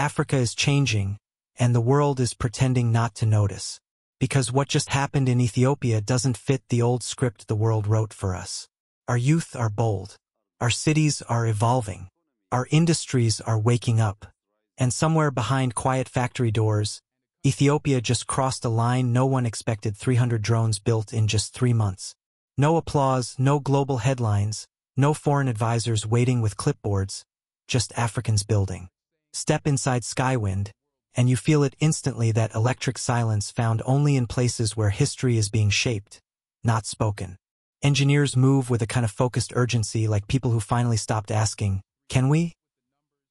Africa is changing, and the world is pretending not to notice. Because what just happened in Ethiopia doesn't fit the old script the world wrote for us. Our youth are bold. Our cities are evolving. Our industries are waking up. And somewhere behind quiet factory doors, Ethiopia just crossed a line no one expected 300 drones built in just three months. No applause, no global headlines, no foreign advisors waiting with clipboards, just Africans building. Step inside Skywind, and you feel it instantly that electric silence found only in places where history is being shaped, not spoken. Engineers move with a kind of focused urgency like people who finally stopped asking, can we?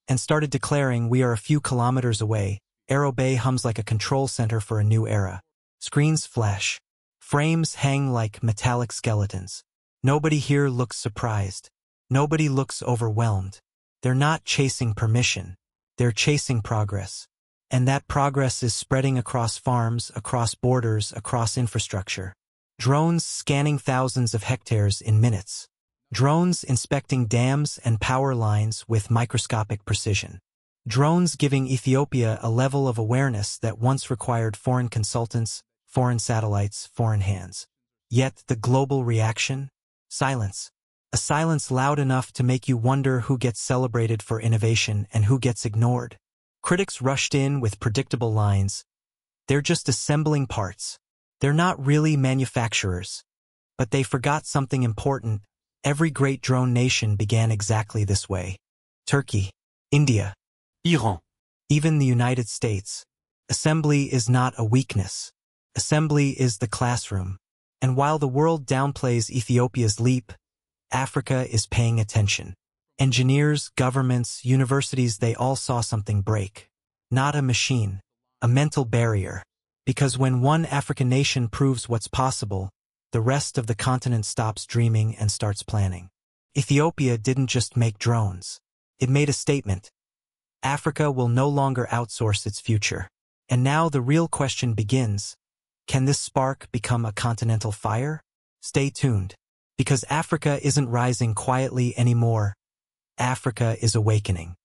And started declaring we are a few kilometers away. Aero Bay hums like a control center for a new era. Screens flash. Frames hang like metallic skeletons. Nobody here looks surprised. Nobody looks overwhelmed. They're not chasing permission. They're chasing progress. And that progress is spreading across farms, across borders, across infrastructure. Drones scanning thousands of hectares in minutes. Drones inspecting dams and power lines with microscopic precision. Drones giving Ethiopia a level of awareness that once required foreign consultants, foreign satellites, foreign hands. Yet the global reaction? Silence. A silence loud enough to make you wonder who gets celebrated for innovation and who gets ignored. Critics rushed in with predictable lines. They're just assembling parts. They're not really manufacturers. But they forgot something important. Every great drone nation began exactly this way. Turkey, India, Iran, even the United States. Assembly is not a weakness. Assembly is the classroom. And while the world downplays Ethiopia's leap, Africa is paying attention. Engineers, governments, universities, they all saw something break. Not a machine, a mental barrier. Because when one African nation proves what's possible, the rest of the continent stops dreaming and starts planning. Ethiopia didn't just make drones. It made a statement. Africa will no longer outsource its future. And now the real question begins. Can this spark become a continental fire? Stay tuned. Because Africa isn't rising quietly anymore. Africa is awakening.